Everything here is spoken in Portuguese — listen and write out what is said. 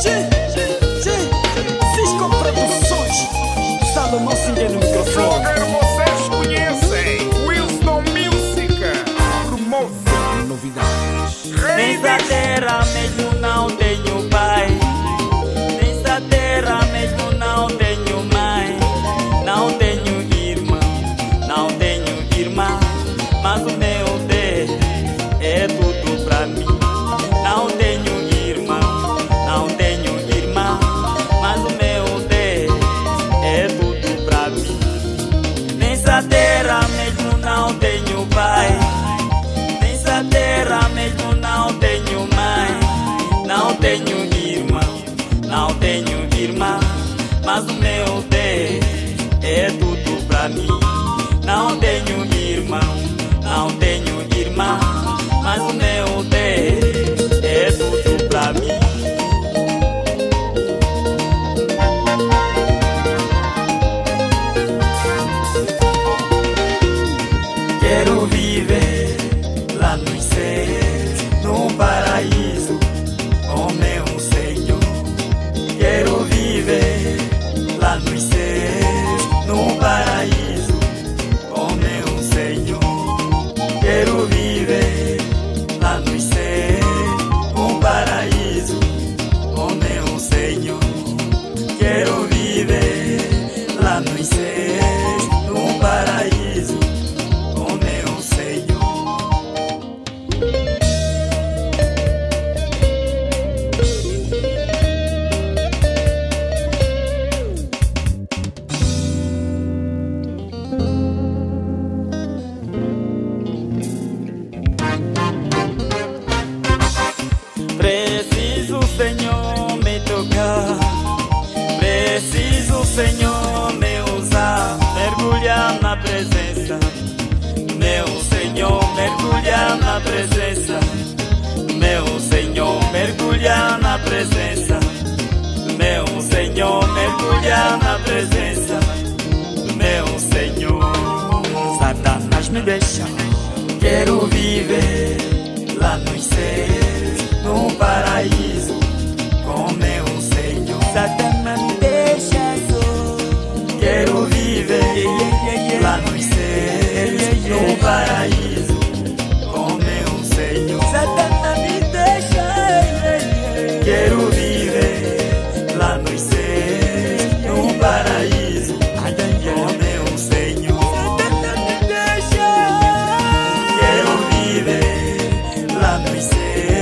지 meu Deus é tudo pra mim. Não tenho irmão, não tenho irmã, mas o meu Deus é tudo pra mim. Quero viver. presença, meu Senhor, mergulha na presença, meu Senhor, mergulha na presença, meu Senhor, mergulha na presença, meu Senhor. Satanás me deixa, quero viver. Yeah.